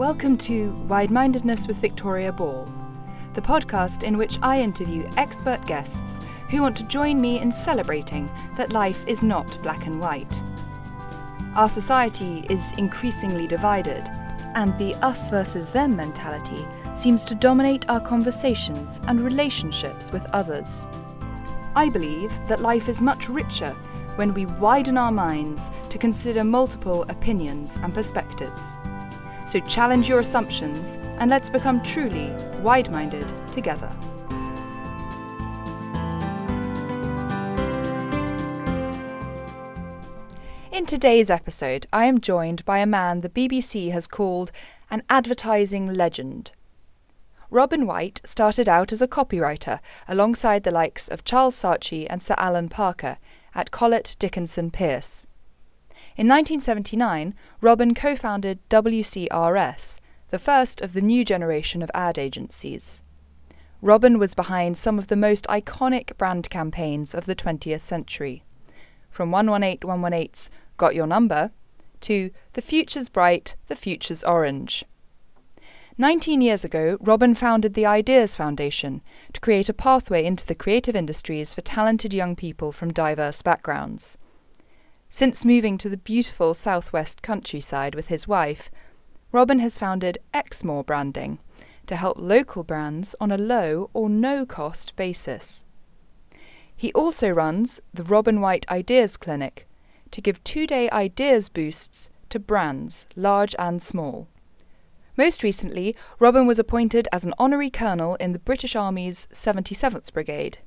Welcome to Wide Mindedness with Victoria Ball, the podcast in which I interview expert guests who want to join me in celebrating that life is not black and white. Our society is increasingly divided, and the us versus them mentality seems to dominate our conversations and relationships with others. I believe that life is much richer when we widen our minds to consider multiple opinions and perspectives. So challenge your assumptions and let's become truly wide minded together. In today's episode, I am joined by a man the BBC has called an advertising legend. Robin Wight started out as a copywriter alongside the likes of Charles Saatchi and Sir Alan Parker at Collett Dickinson Pearce. In 1979, Robin co founded WCRS, the first of the new generation of ad agencies. Robin was behind some of the most iconic brand campaigns of the 20th century. From 118 118's Got Your Number to The Future's Bright, The Future's Orange. 19 years ago, Robin founded the Ideas Foundation to create a pathway into the creative industries for talented young people from diverse backgrounds. Since moving to the beautiful southwest countryside with his wife, Robin has founded Exmoor Branding to help local brands on a low or no cost basis. He also runs the Robin Wight Ideas Clinic to give two day ideas boosts to brands, large and small. Most recently, Robin was appointed as an honorary colonel in the British Army's 77th Brigade.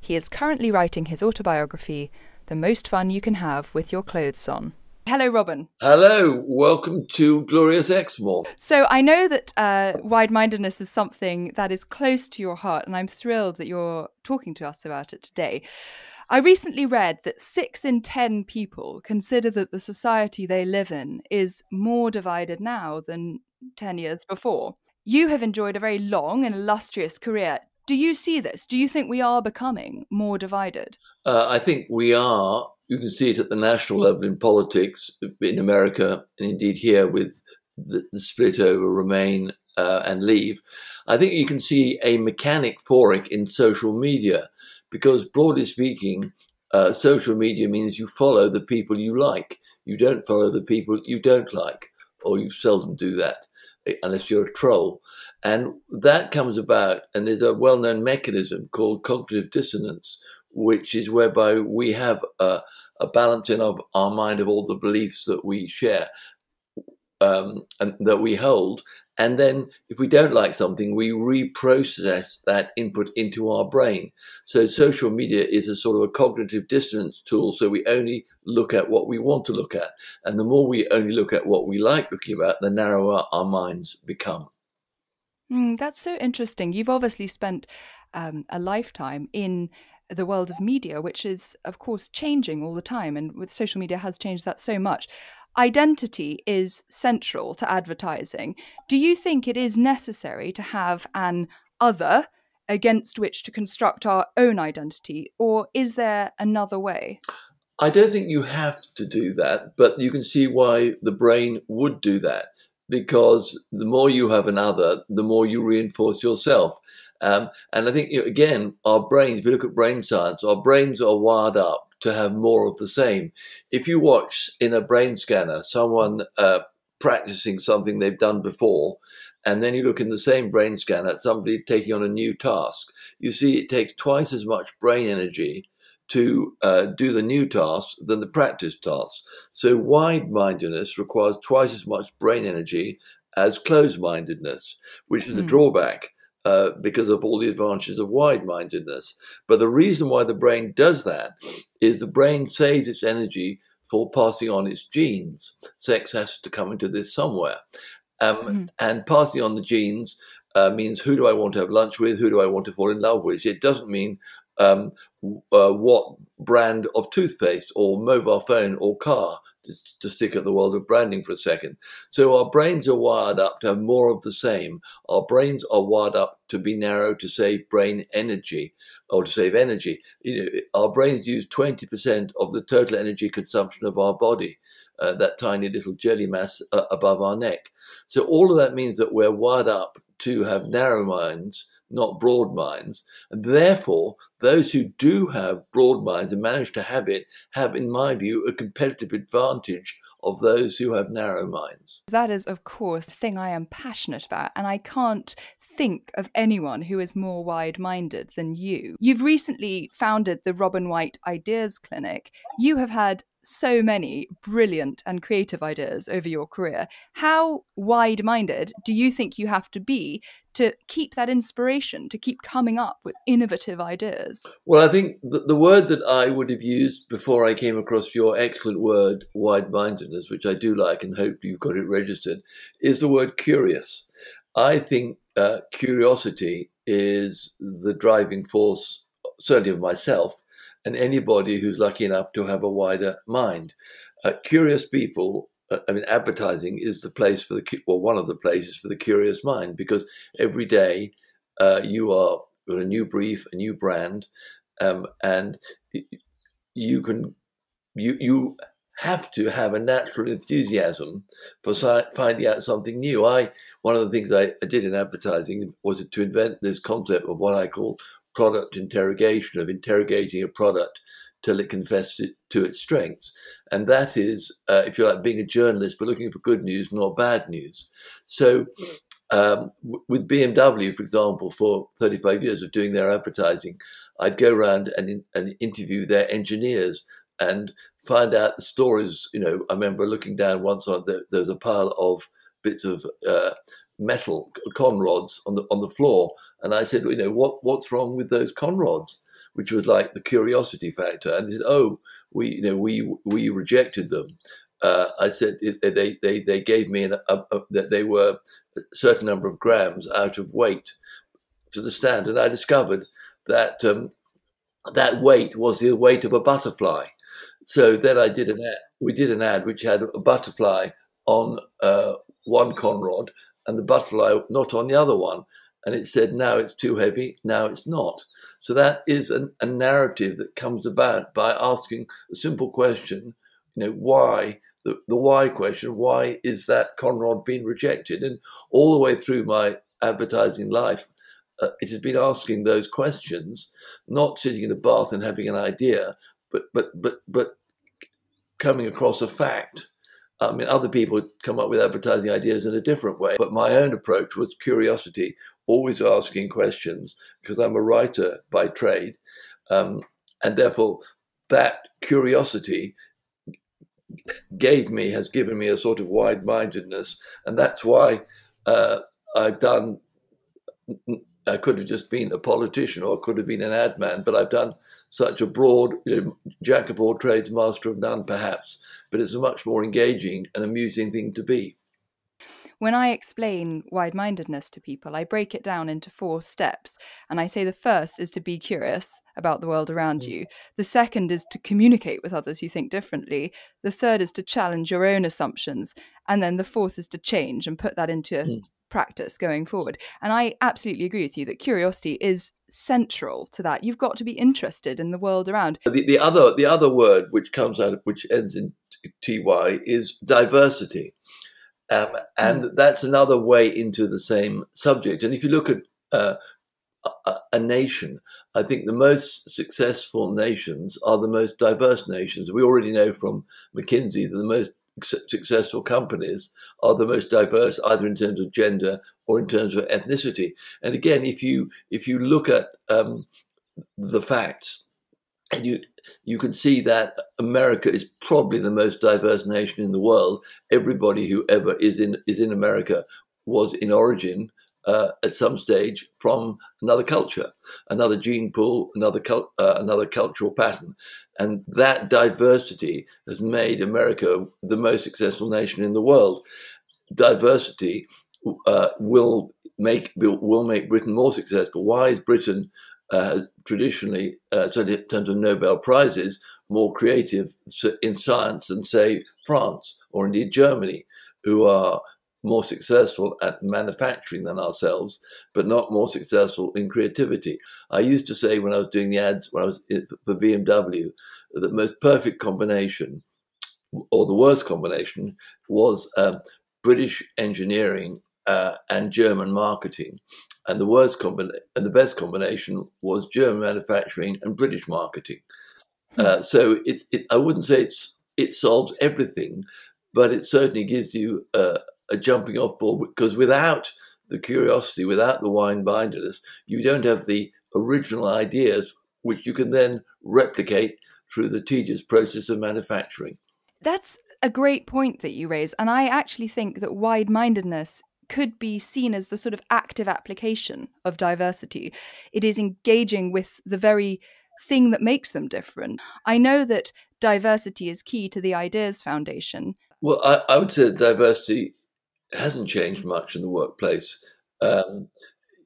He is currently writing his autobiography, the most fun you can have with your clothes on. Hello, Robin. Hello, welcome to Glorious Exmoor. So, I know that uh, wide mindedness is something that is close to your heart, and I'm thrilled that you're talking to us about it today. I recently read that six in ten people consider that the society they live in is more divided now than 10 years before. You have enjoyed a very long and illustrious career. Do you see this? Do you think we are becoming more divided? Uh, I think we are. You can see it at the national level in politics in America, and indeed here with the, the split over Remain uh, and Leave. I think you can see a mechanic for it in social media, because broadly speaking, uh, social media means you follow the people you like. You don't follow the people you don't like, or you seldom do that eh, unless you're a troll. And that comes about, and there's a well known mechanism called cognitive dissonance, which is whereby we have a, a balancing of our mind of all the beliefs that we share um, and that we hold. And then if we don't like something, we reprocess that input into our brain. So social media is a sort of a cognitive dissonance tool. So we only look at what we want to look at. And the more we only look at what we like looking at, the narrower our minds become. Mm, that's so interesting. You've obviously spent um, a lifetime in the world of media, which is, of course, changing all the time. And with social media has changed that so much. Identity is central to advertising. Do you think it is necessary to have an other against which to construct our own identity, or is there another way? I don't think you have to do that, but you can see why the brain would do that because the more you have another, the more you reinforce yourself. Um, and I think, you know, again, our brains, if you look at brain science, our brains are wired up to have more of the same. If you watch in a brain scanner someone uh, practicing something they've done before, and then you look in the same brain scanner at somebody taking on a new task, you see it takes twice as much brain energy to uh, do the new tasks than the practice tasks. So wide mindedness requires twice as much brain energy as closed mindedness, which is mm. a hmm. drawback. Uh, because of all the advantages of wide mindedness. But the reason why the brain does that is the brain saves its energy for passing on its genes. Sex has to come into this somewhere. Um, mm. And passing on the genes uh, means who do I want to have lunch with? Who do I want to fall in love with? It doesn't mean um, uh, what brand of toothpaste or mobile phone or car to stick at the world of branding for a second. So our brains are wired up to have more of the same. Our brains are wired up to be narrow to save brain energy. or to save energy. You know, our brains use 20% of the total energy consumption of our body, uh, that tiny little jelly mass uh, above our neck. So all of that means that we're wired up to have narrow minds, not broad minds. And therefore, those who do have broad minds and manage to have it have, in my view, a competitive advantage of those who have narrow minds. That is, of course, the thing I am passionate about, and I can't think of anyone who is more wide minded than you. You've recently founded the Robin Wight Ideas Clinic. You have had so many brilliant and creative ideas over your career. How wide minded do you think you have to be to keep that inspiration, to keep coming up with innovative ideas? Well, I think the, the word that I would have used before I came across your excellent word, wide mindedness, which I do like and hope you've got it registered, is the word curious. I think uh, curiosity is the driving force, certainly of myself, and anybody who's lucky enough to have a wider mind. Uh, curious people, uh, I mean, advertising is the place for the, well, one of the places for the curious mind because every day uh, you are with a new brief, a new brand, um, and you can, you, you have to have a natural enthusiasm for finding out something new. I one of the things I did in advertising was to invent this concept of what I call product interrogation, of interrogating a product till it confesses to its strengths. And that is, uh, if you like, being a journalist, but looking for good news, not bad news. So, um, with BMW, for example, for 35 years of doing their advertising, I'd go around and, in, and interview their engineers and find out the stories. You know, I remember looking down once on the, there was a pile of bits of uh, metal con rods on the on the floor, and I said, you know, what what's wrong with those con rods? Which was like the curiosity factor, and they said, oh, we you know we we rejected them. Uh, I said they they they gave me that they were a certain number of grams out of weight to the stand, and I discovered that um, that weight was the weight of a butterfly. So then I did an ad. We did an ad which had a butterfly on uh, one conrod and the butterfly not on the other one. And it said, now it's too heavy, now it's not. So that is an, a narrative that comes about by asking a simple question, you know, why, the, the why question, why is that conrod being rejected? And all the way through my advertising life, uh, it has been asking those questions, not sitting in a bath and having an idea, but but but but coming across a fact. I mean, other people come up with advertising ideas in a different way, but my own approach was curiosity, always asking questions, because I'm a writer by trade, um, and therefore that curiosity gave me has given me a sort of wide-mindedness, and that's why uh, I've done. I could have just been a politician, or could have been an ad man, but I've done such a broad you know, jack of all trades, master of none, perhaps, but it's a much more engaging and amusing thing to be. When I explain wide mindedness to people, I break it down into four steps. And I say the first is to be curious about the world around mm. you. The second is to communicate with others who think differently. The third is to challenge your own assumptions. And then the fourth is to change and put that into practice going forward. And I absolutely agree with you that curiosity is central to that. You've got to be interested in the world around. The, the other the other word which comes out of which ends in ty is diversity. Um, and mm. that's another way into the same subject. And if you look at uh, a, a nation, I think the most successful nations are the most diverse nations. We already know from McKinsey that the most successful companies are the most diverse, either in terms of gender or in terms of ethnicity. And again, if you if you look at um, the facts, and you you can see that America is probably the most diverse nation in the world. Everybody who ever is in is in America was in origin uh, at some stage from another culture, another gene pool, another cult, uh, another cultural pattern, and that diversity has made America the most successful nation in the world. Diversity uh, will make will make Britain more successful. Why is Britain uh, traditionally, uh, in terms of Nobel prizes, more creative in science than say France or indeed Germany, who are more successful at manufacturing than ourselves, but not more successful in creativity. I used to say when I was doing the ads when I was for BMW that the most perfect combination, or the worst combination, was um, British engineering uh, and German marketing, and the worst combination and the best combination was German manufacturing and British marketing. Hmm. Uh, so it, it, I wouldn't say it's it solves everything, but it certainly gives you a, a jumping off board because without the curiosity, without the wine binders, you don't have the original ideas which you can then replicate through the tedious process of manufacturing. That's a great point that you raise. And I actually think that wide mindedness could be seen as the sort of active application of diversity. It is engaging with the very thing that makes them different. I know that diversity is key to the Ideas Foundation. Well, I, I would say diversity hasn't changed much in the workplace. Um,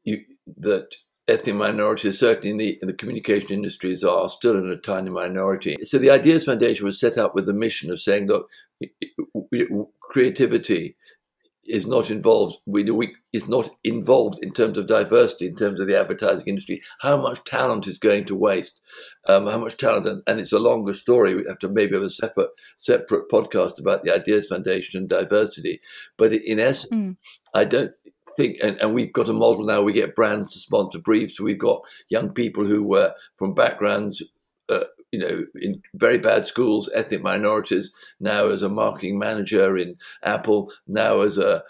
you, that ethnic minorities, certainly in the, in the communication industries, are still in a tiny minority. So the Ideas Foundation was set up with the mission of saying, look, creativity is not involved. We, we is not involved in terms of diversity, in terms of the advertising industry. How much talent is going to waste? Um, how much talent? And, and, it's a longer story. We have to maybe have a separate separate podcast about the Ideas Foundation and diversity. But in essence, mm. I don't think, and, and, we've got a model now. We get brands to sponsor briefs. We've got young people who were from backgrounds uh, you know, in very bad schools, ethnic minorities, now as a marketing manager in Apple, now as a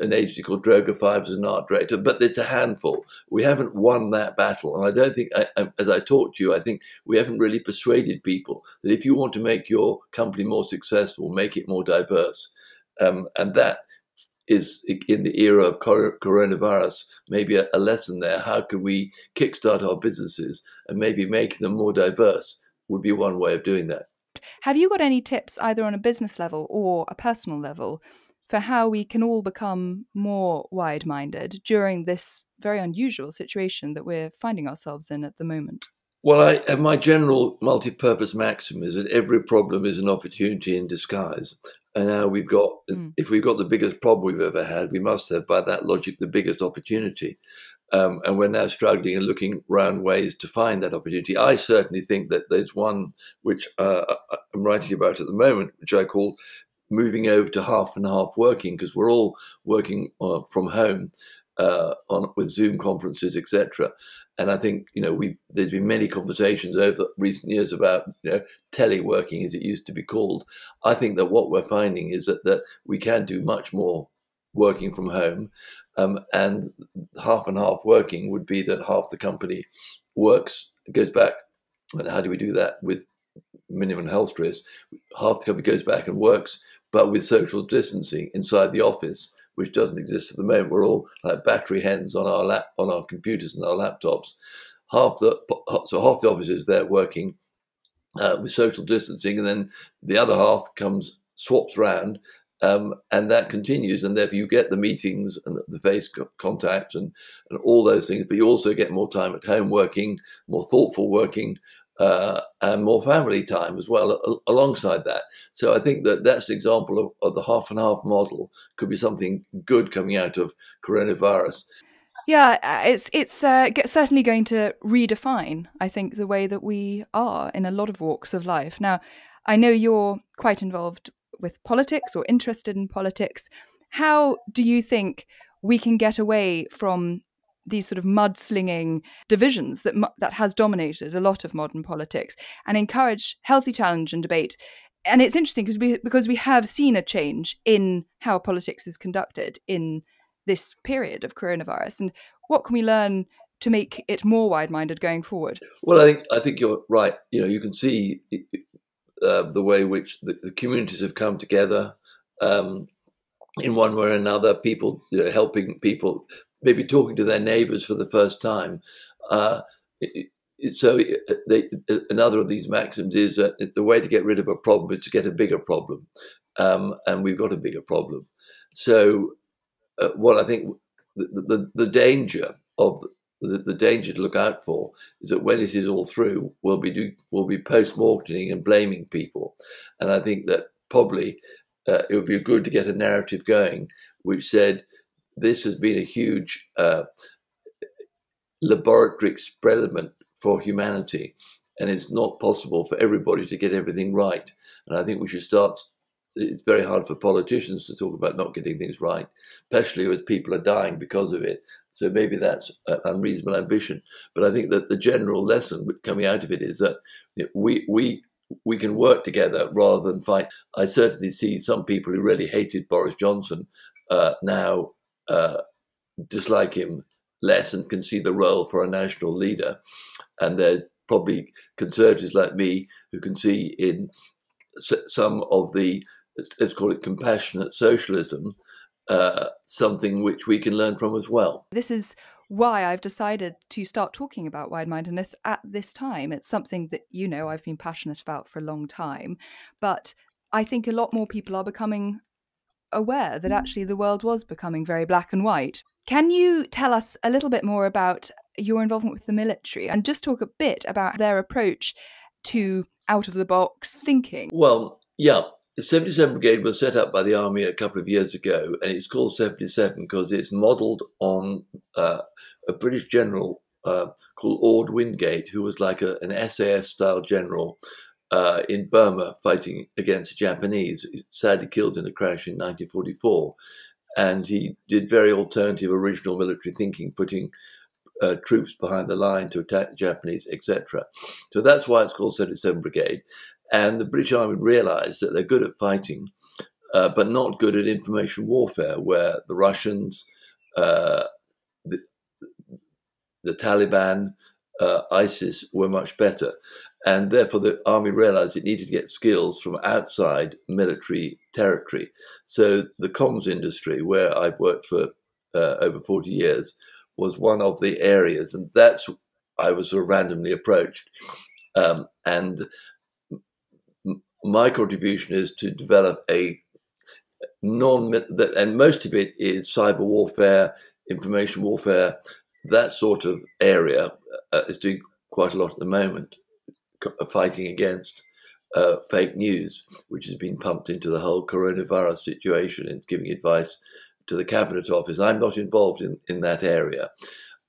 an agency called Droga Five as an art director, but it's a handful. We haven't won that battle, and I don't think, I, I, as I talked to you, I think we haven't really persuaded people that if you want to make your company more successful, make it more diverse, um, and that is in the era of coronavirus maybe a, a lesson there. How can we kickstart our businesses and maybe make them more diverse? Would be one way of doing that. Have you got any tips, either on a business level or a personal level, for how we can all become more wide minded during this very unusual situation that we're finding ourselves in at the moment? Well, I, my general multi purpose maxim is that every problem is an opportunity in disguise. And now we've got, mm. if we've got the biggest problem we've ever had, we must have, by that logic, the biggest opportunity. Um, and we're now struggling and looking around ways to find that opportunity. I certainly think that there's one which uh, I'm writing about at the moment, which I call moving over to half and half working, because we're all working uh, from home uh, on with Zoom conferences, etc. And I think you know we there's been many conversations over recent years about you know teleworking as it used to be called. I think that what we're finding is that that we can do much more working from home. Um, and half and half working would be that half the company works, goes back. And how do we do that with minimum health stress? Half the company goes back and works, but with social distancing inside the office, which doesn't exist at the moment. We're all like battery hens on our lap, on our computers and our laptops. Half the so half the office is there working uh, with social distancing, and then the other half comes swaps round um, and that continues, and therefore you get the meetings and the, face contact and, and all those things. But you also get more time at home working, more thoughtful working, uh, and more family time as well alongside that. So I think that that's an example of, of, the half and half model. Could be something good coming out of coronavirus. Yeah, uh, it's it's uh, certainly going to redefine, I think, the way that we are in a lot of walks of life. Now, I know you're quite involved with politics or interested in politics. How do you think we can get away from these sort of mudslinging divisions that that has dominated a lot of modern politics and encourage healthy challenge and debate? And it's interesting because we because we have seen a change in how politics is conducted in this period of coronavirus. And what can we learn to make it more wide-minded going forward? Well, I think I think you're right. You know, you can see uh, the way which the, the, communities have come together um, in one way or another. People you know, helping people, maybe talking to their neighbours for the first time. Uh, it, it, so uh, they, uh, another of these maxims is that the way to get rid of a problem is to get a bigger problem, um, and we've got a bigger problem. So, uh, what I think the, the, the danger of the, the, danger to look out for is that when it is all through, we'll be do, we'll be post morteming and blaming people, and I think that probably uh, it would be good to get a narrative going which said this has been a huge uh, laboratory experiment for humanity, and it's not possible for everybody to get everything right. And I think we should start. It's very hard for politicians to talk about not getting things right, especially as people are dying because of it. So maybe that's an unreasonable ambition. But I think that the general lesson coming out of it is that we we we can work together rather than fight. I certainly see some people who really hated Boris Johnson uh, now uh, dislike him less and can see the role for a national leader. And they're probably conservatives like me who can see in some of the, let's call it compassionate socialism, uh, something which we can learn from as well. This is why I've decided to start talking about wide mindedness at this time. It's something that, you know, I've been passionate about for a long time. But I think a lot more people are becoming aware that actually the world was becoming very black and white. Can you tell us a little bit more about your involvement with the military and just talk a bit about their approach to out of the box thinking? Well, yeah. The 77 Brigade was set up by the Army a couple of years ago, and it's called 77 because it's modelled on uh, a British general uh, called Orde Wingate, who was like a, an SAS style general uh, in Burma fighting against the Japanese, sadly killed in a crash in 1944. And he did very alternative, original military thinking, putting uh, troops behind the line to attack the Japanese, etc. So that's why it's called 77 Brigade. And the British Army realized that they're good at fighting, uh, but not good at information warfare, where the Russians, uh, the, the, Taliban, uh, ISIS were much better. And therefore, the army realized it needed to get skills from outside military territory. So, the comms industry, where I've worked for uh, over 40 years, was one of the areas. And that's, I was sort of randomly approached. Um, and my contribution is to develop a non, and most of it is cyber warfare, information warfare, that sort of area uh, is doing quite a lot at the moment fighting against uh, fake news, which has been pumped into the whole coronavirus situation and giving advice to the Cabinet Office. I'm not involved in, in that area.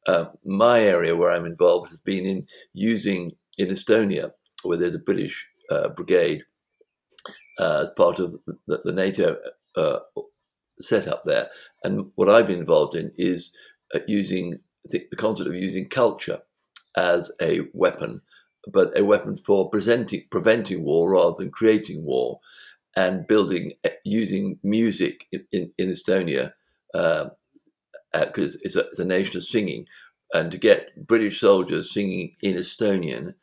Uh, my area where I'm involved has been in using in Estonia, where there's a British uh, brigade uh, as part of the, the NATO uh, setup there. And what I've been involved in is uh, using the, the concept of using culture as a weapon but a weapon for presenting, preventing war rather than creating war, and building using music in, in, in Estonia because um, uh, it's, it's, a nation of singing, and to get British soldiers singing in Estonian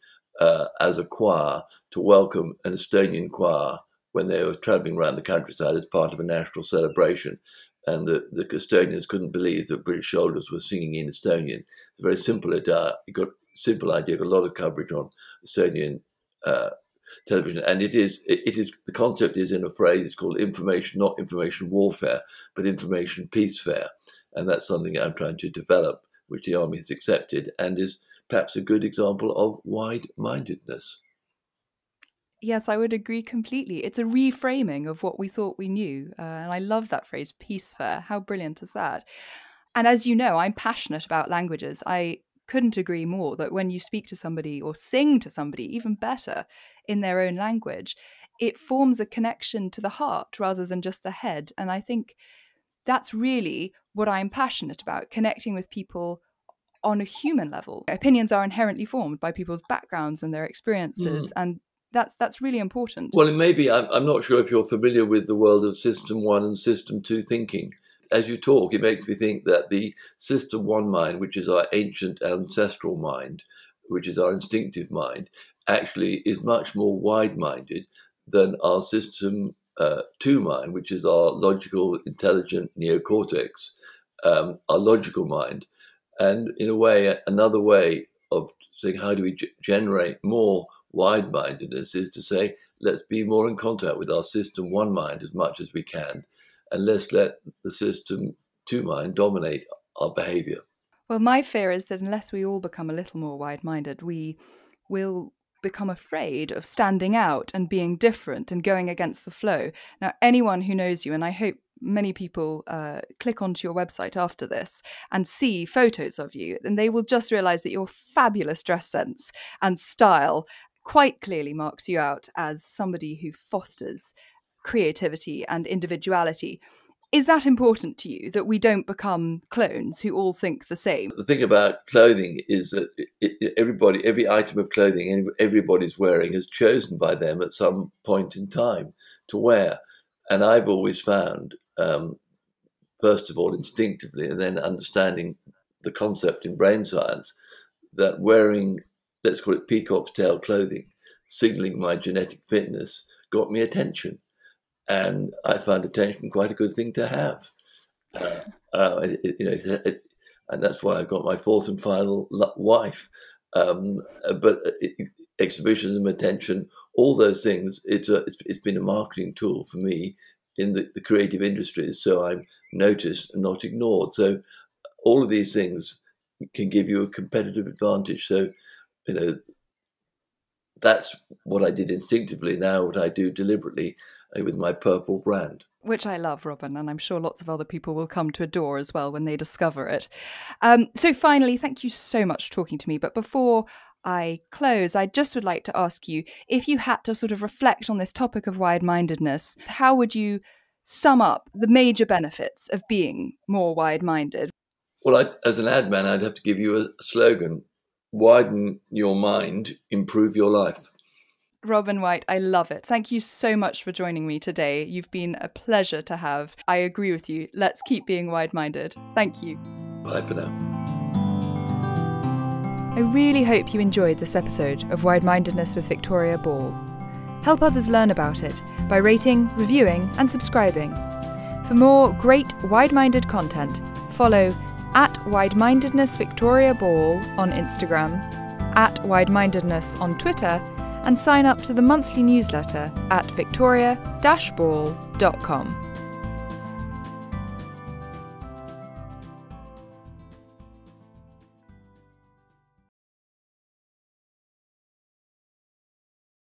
uh, as a choir to welcome an Estonian choir when they were traveling around the countryside as part of a national celebration. And the, the Estonians couldn't believe that British soldiers were singing in Estonian. It's a very simple idea. Got simple idea, got a lot of coverage on Estonian uh, television, and it is it, is the concept is in a phrase. It's called information, not information warfare, but information peacefare, and that's something I'm trying to develop, which the army has accepted, and is perhaps a good example of wide-mindedness. Yes, I would agree completely. It's a reframing of what we thought we knew. Uh, and I love that phrase, peacefare. How brilliant is that? And as you know, I'm passionate about languages. I couldn't agree more that when you speak to somebody or sing to somebody, even better, in their own language, it forms a connection to the heart rather than just the head. And I think that's really what I'm passionate about connecting with people on a human level. Opinions are inherently formed by people's backgrounds and their experiences. Mm. And that's that's really important. Well, it may be. I'm, I'm not sure if you're familiar with the world of System One and System Two thinking as you talk, it makes me think that the system one mind, which is our ancient ancestral mind, which is our instinctive mind, actually is much more wide minded than our system uh, two mind, which is our logical, intelligent neocortex, um, our logical mind. And in a way, another way of saying how do we g- generate more wide mindedness is to say, let's be more in contact with our system one mind as much as we can and let's let the system two mind dominate our behavior. Well, my fear is that unless we all become a little more wide minded, we will become afraid of standing out and being different and going against the flow. Now, anyone who knows you, and I hope many people uh, click onto your website after this and see photos of you, and they will just realize that your fabulous dress sense and style quite clearly marks you out as somebody who fosters creativity and individuality. Is that important to you that we don't become clones who all think the same? The thing about clothing is that it, it, everybody, every item of clothing everybody's wearing is chosen by them at some point in time to wear. And I've always found, um, first of all, instinctively, and then understanding the concept in brain science, that wearing, let's call it peacock's tail clothing, signaling my genetic fitness, got me attention and I found attention quite a good thing to have. Uh, uh, it, you know, it, and that's why I got my fourth and final wife. Um, but it, exhibitionism, attention, all those things. It's a, it's, it's been a marketing tool for me in the, the creative industries. So I'm noticed and not ignored. So all of these things can give you a competitive advantage. So you know that's what I did instinctively. Now what I do deliberately with my purple brand. Which I love, Robin, and I'm sure lots of other people will come to adore as well when they discover it. Um, so, finally, thank you so much for talking to me. But before I close, I just would like to ask you if you had to sort of reflect on this topic of wide mindedness, how would you sum up the major benefits of being more wide minded? Well, I, as an ad man, I'd have to give you a slogan widen your mind, improve your life. Robin Wight, I love it. Thank you so much for joining me today. You've been a pleasure to have. I agree with you. Let's keep being wide minded. Thank you. Bye for now. I really hope you enjoyed this episode of Wide Mindedness with Victoria Ball. Help others learn about it by rating, reviewing, and subscribing. For more great wide minded content, follow at Wide Mindedness Victoria Ball on Instagram, at Wide Mindedness on Twitter and sign up to the monthly newsletter at victoria-ball.com.